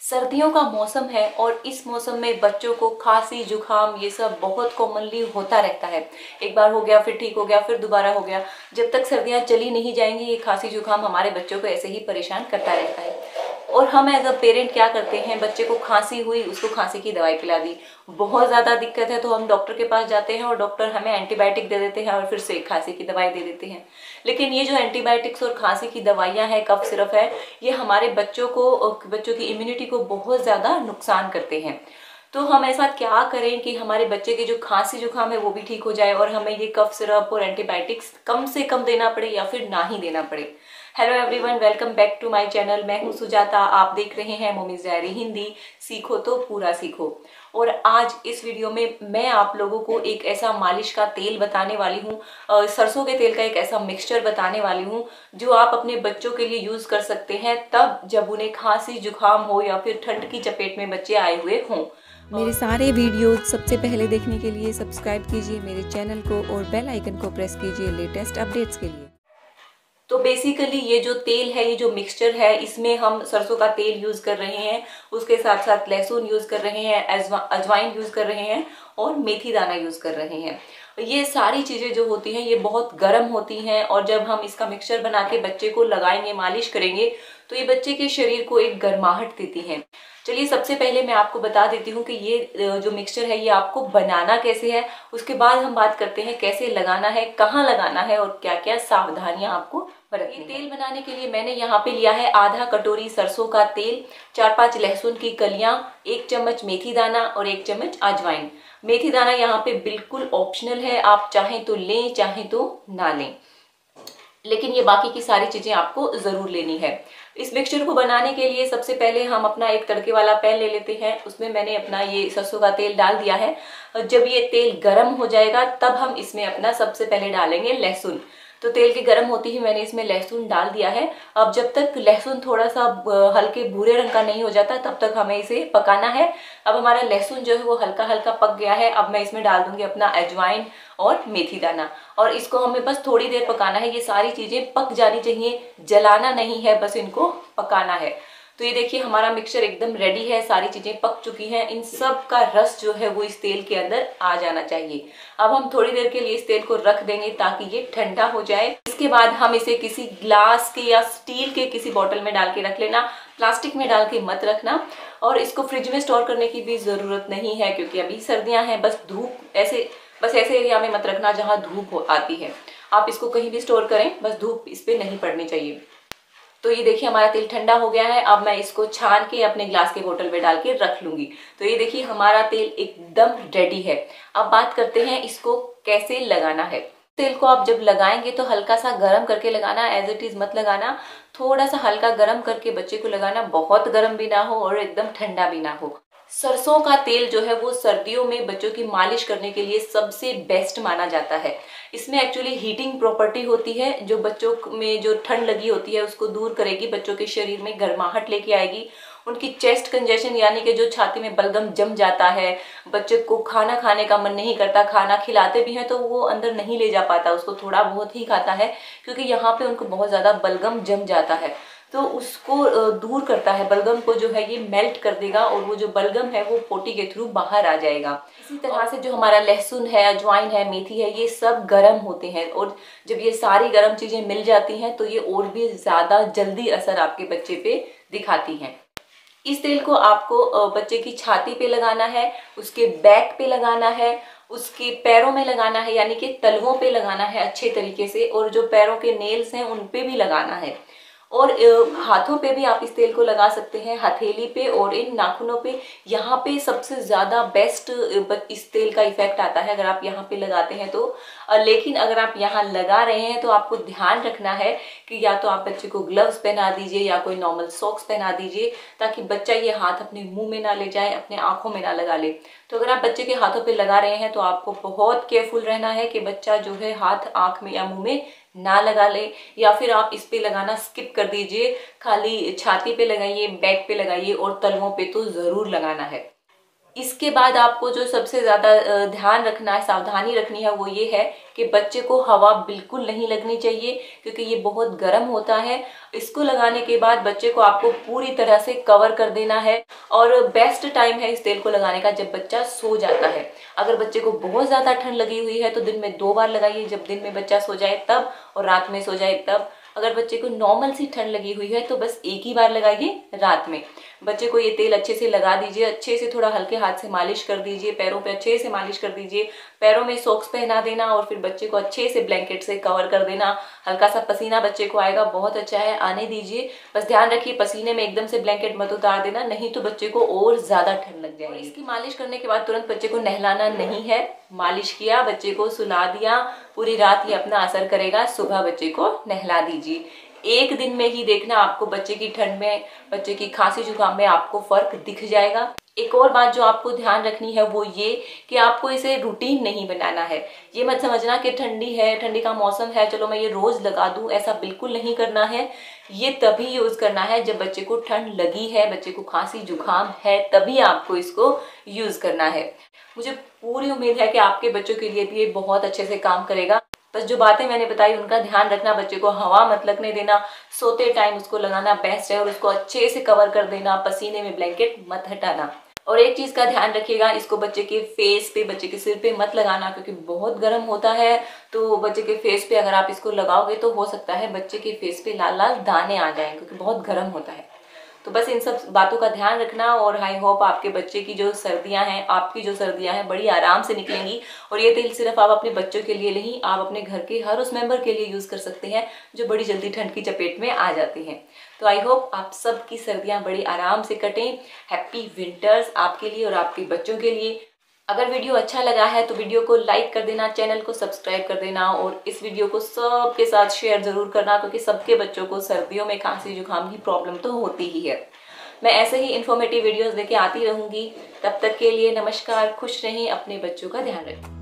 सर्दियों का मौसम है और इस मौसम में बच्चों को खांसी जुकाम ये सब बहुत कॉमनली होता रहता है। एक बार हो गया, फिर ठीक हो गया, फिर दोबारा हो गया। जब तक सर्दियाँ चली नहीं जाएँगी, ये खांसी जुकाम हमारे बच्चों को ऐसे ही परेशान करता रहता है। और हम एज अ पेरेंट क्या करते हैं? बच्चे को खांसी हुई, उसको खांसी की दवाई पिला दी। बहुत ज़्यादा दिक्कत है तो हम डॉक्टर के पास जाते हैं और डॉक्टर हमें एंटीबायोटिक दे देते हैं और फिर से खांसी की दवाई दे देते हैं। लेकिन ये जो एंटीबायोटिक्स और खांसी की दवाइयाँ हैं, कफ सिरप है, ये हमारे बच्चों को, बच्चों की इम्यूनिटी को बहुत ज़्यादा नुकसान करते हैं। तो हम ऐसा क्या करें कि हमारे बच्चे की जो खांसी जुकाम है वो भी ठीक हो जाए और हमें ये कफ सिरप और एंटीबायोटिक्स कम से कम देना पड़े या फिर ना ही देना पड़े। Hello everyone welcome back to my channel मैं हूँ सुजाता, आप देख रहे हैं मोमीज डायरी हिंदी सीखो तो पूरा सीखो। और आज इस वीडियो में मैं आप लोगों को एक ऐसा मालिश का तेल बताने वाली हूँ। सरसों के तेल का एक ऐसा मिक्सचर बताने वाली हूँ, जो आप अपने बच्चों के लिए यूज़ कर सकते हैं तब जब उन्हें खांसी जुकाम हो या फिर ठंड की चपेट में बच्चे आए हुए हों। मेरे सारे वीडियो सबसे पहले देखने के लिए सब्सक्राइब कीजिए मेरे चैनल को और बेल आइकन को प्रेस कीजिए लेटेस्ट अपडेट्स के लिए। तो बेसिकली ये जो तेल है, ये जो मिक्सचर है, इसमें हम सरसों का तेल यूज़ कर रहे हैं, उसके साथ साथ लहसुन यूज़ कर रहे हैं अजवाइन यूज़ कर रहे हैं और मेथी दाना यूज़ कर रहे हैं। ये सारी चीज़ें जो होती हैं, ये बहुत गर्म होती हैं और जब हम इसका मिक्सचर बना के बच्चे को लगाएँगे, मालिश करेंगे तो ये बच्चे के शरीर को एक गर्माहट देती है। चलिए सबसे पहले मैं आपको बता देती हूँ कि ये जो मिक्सचर है ये आपको बनाना कैसे है उसके बाद हम बात करते हैं कैसे लगाना है कहाँ लगाना है और क्या क्या सावधानियाँ आपको बरतनी तेल बनाने के लिए मैंने यहाँ पे लिया है आधा कटोरी सरसों का तेल चार पाँच लहसुन की कलियाँ एक चम्मच मेथी दाना और एक चम्मच अजवाइन। मेथी दाना यहाँ पे बिल्कुल ऑप्शनल है आप चाहें तो लें चाहें तो ना लें। लेकिन ये बाकी की सारी चीज़ें आपको ज़रूर लेनी है। इस मिक्सचर को बनाने के लिए सबसे पहले हम अपना एक तड़के वाला पैन ले लेते हैं। उसमें मैंने अपना ये सरसों का तेल डाल दिया है। जब ये तेल गर्म हो जाएगा, तब हम इसमें अपना सबसे पहले डालेंगे लहसुन। तो तेल के गर्म होती ही मैंने इसमें लहसुन डाल दिया है। अब जब तक लहसुन थोड़ा सा हल्के भूरे रंग का नहीं हो जाता, तब तक हमें इसे पकाना है। अब हमारा लहसुन जो है वो हल्का हल्का पक गया है। अब मैं इसमें डाल दूँगी अपना अजवाइन। और मेथी दाना। और इसको हमें बस थोड़ी देर पकाना है। ये सारी चीज़ें पक जानी चाहिए। जलाना नहीं है, बस इनको पकाना है। तो ये देखिए, हमारा मिक्सचर एकदम रेडी है। सारी चीज़ें पक चुकी हैं। इन सब का रस जो है वो इस तेल के अंदर आ जाना चाहिए। अब हम थोड़ी देर के लिए इस तेल को रख देंगे ताकि ये ठंडा हो जाए। इसके बाद हम इसे किसी ग्लास के या स्टील के किसी बॉटल में डाल के रख लेना। प्लास्टिक में डाल के मत रखना। और इसको फ्रिज में स्टोर करने की भी ज़रूरत नहीं है, क्योंकि अभी सर्दियाँ हैं। बस धूप ऐसे बस ऐसे एरिया में मत रखना जहाँ धूप आती है। आप इसको कहीं भी स्टोर करें, बस धूप इस पर नहीं पड़नी चाहिए। तो ये देखिए हमारा तेल ठंडा हो गया है, अब मैं इसको छान के अपने ग्लास के बोतल में डाल के रख लूँगी। तो ये देखिए हमारा तेल एकदम रेडी है। अब बात करते हैं इसको कैसे लगाना है। तेल को आप जब लगाएँगे तो हल्का सा गर्म करके लगाना एज इट इज़ मत लगाना। थोड़ा सा हल्का गर्म करके बच्चे को लगाना, बहुत गर्म भी ना हो और एकदम ठंडा भी ना हो। सरसों का तेल जो है वो सर्दियों में बच्चों की मालिश करने के लिए सबसे बेस्ट माना जाता है। इसमें एक्चुअली हीटिंग प्रॉपर्टी होती है, जो बच्चों में जो ठंड लगी होती है, उसको दूर करेगी, बच्चों के शरीर में गर्माहट लेके आएगी। उनकी चेस्ट कंजेशन यानी कि जो छाती में बलगम जम जाता है, बच्चे को खाना खाने का मन नहीं करता, खाना खिलाते भी हैं तो वो अंदर नहीं ले जा पाता, उसको थोड़ा बहुत ही खाता है, क्योंकि यहाँ पे उनको बहुत ज़्यादा बलगम जम जाता है। तो उसको दूर करता है बलगम को जो है ये मेल्ट कर देगा और वो जो बलगम है वो पोटी के थ्रू बाहर आ जाएगा। इसी तरह से जो हमारा लहसुन है अजवाइन है मेथी है ये सब गर्म होते हैं और जब ये सारी गर्म चीज़ें मिल जाती हैं तो ये और भी ज़्यादा जल्दी असर आपके बच्चे पे दिखाती हैं। इस तेल को आपको बच्चे की छाती पे लगाना है उसके बैक पे लगाना है उसके पैरों में लगाना है यानी कि तलवों पे लगाना है अच्छे तरीके से और जो पैरों के नेल्स हैं उन पे भी लगाना है। और हाथों पे भी आप इस तेल को लगा सकते हैं, हथेली पे और इन नाखूनों पे। यहाँ पे सबसे ज़्यादा बेस्ट इस तेल का इफ़ेक्ट आता है, अगर आप यहाँ पे लगाते हैं तो। लेकिन अगर आप यहाँ लगा रहे हैं तो आपको ध्यान रखना है कि या तो आप बच्चे को ग्लव्स पहना दीजिए या कोई नॉर्मल सॉक्स पहना दीजिए, ताकि बच्चा ये हाथ अपने मुँह में ना ले जाए, अपने आँखों में ना लगा ले। तो अगर आप बच्चे के हाथों पे लगा रहे हैं तो आपको बहुत केयरफुल रहना है कि बच्चा जो है हाथ, आँख में या मुँह में ना लगा ले, या फिर आप इस पे लगाना स्किप कर दीजिए। खाली छाती पे लगाइए, बैक पे लगाइए और तलवों पे तो ज़रूर लगाना है। इसके बाद आपको जो सबसे ज़्यादा ध्यान रखना है, सावधानी रखनी है वो ये है कि बच्चे को हवा बिल्कुल नहीं लगनी चाहिए, क्योंकि ये बहुत गर्म होता है। इसको लगाने के बाद बच्चे को आपको पूरी तरह से कवर कर देना है और बेस्ट टाइम है इस तेल को लगाने का जब बच्चा सो जाता है। अगर बच्चे को बहुत ज़्यादा ठंड लगी हुई है तो दिन में दो बार लगाइए, जब दिन में बच्चा सो जाए तब और रात में सो जाए तब। अगर बच्चे को नॉर्मल सी ठंड लगी हुई है तो बस एक ही बार लगाइए रात में। बच्चे को ये तेल अच्छे से लगा दीजिए, अच्छे से थोड़ा हल्के हाथ से मालिश कर दीजिए, पैरों पे अच्छे से मालिश कर दीजिए। पैरों में सॉक्स पहना देना और फिर बच्चे को अच्छे से ब्लैंकेट से कवर कर देना। हल्का सा पसीना बच्चे को आएगा, बहुत अच्छा है, आने दीजिए। बस ध्यान रखिए, पसीने में एकदम से ब्लैंकेट मत उतार देना, नहीं तो बच्चे को और ज़्यादा ठंड लग जाएगी। इसकी मालिश करने के बाद तुरंत बच्चे को नहलाना नहीं है। मालिश किया, बच्चे को सुला दिया, पूरी रात ये अपना असर करेगा, सुबह बच्चे को नहला दीजिए। एक दिन में ही देखना आपको बच्चे की ठंड में, बच्चे की खांसी जुकाम में आपको फ़र्क दिख जाएगा। एक और बात जो आपको ध्यान रखनी है वो ये कि आपको इसे रूटीन नहीं बनाना है। ये मत समझना कि ठंडी है, ठंडी का मौसम है, चलो मैं ये रोज लगा दूँ, ऐसा बिल्कुल नहीं करना है। ये तभी यूज़ करना है जब बच्चे को ठंड लगी है, बच्चे को खांसी जुकाम है, तभी आपको इसको यूज़ करना है। मुझे पूरी उम्मीद है कि आपके बच्चों के लिए भी ये बहुत अच्छे से काम करेगा। बस जो बातें मैंने बताई, उनका ध्यान रखना, बच्चे को हवा मत लगने देना, सोते टाइम उसको लगाना बेस्ट है और उसको अच्छे से कवर कर देना, पसीने में ब्लैंकेट मत हटाना। और एक चीज़ का ध्यान रखिएगा, इसको बच्चे के फेस पे, बच्चे के सिर पे मत लगाना, क्योंकि बहुत गर्म होता है तो बच्चे के फेस पे अगर आप इसको लगाओगे तो हो सकता है बच्चे के फेस पे लाल लाल दाने आ जाएँ, क्योंकि बहुत गर्म होता है। तो बस इन सब बातों का ध्यान रखना और आई होप आपके बच्चे की जो सर्दियाँ हैं, आपकी जो सर्दियाँ हैं, बड़ी आराम से निकलेंगी। और ये तेल सिर्फ़ आप अपने बच्चों के लिए नहीं, आप अपने घर के हर उस मेंबर के लिए यूज़ कर सकते हैं, जो बड़ी जल्दी ठंड की चपेट में आ जाती हैं। तो आई होप आप सबकी सर्दियाँ बड़ी आराम से कटें। हैप्पी विंटर्स आपके लिए और आपके बच्चों के लिए। अगर वीडियो अच्छा लगा है तो वीडियो को लाइक कर देना, चैनल को सब्सक्राइब कर देना और इस वीडियो को सबके साथ शेयर ज़रूर करना क्योंकि सबके बच्चों को सर्दियों में खांसी जुकाम की प्रॉब्लम तो होती ही है। मैं ऐसे ही इन्फॉर्मेटिव वीडियोस लेके आती रहूँगी। तब तक के लिए नमस्कार, खुश रहें, अपने बच्चों का ध्यान रखें।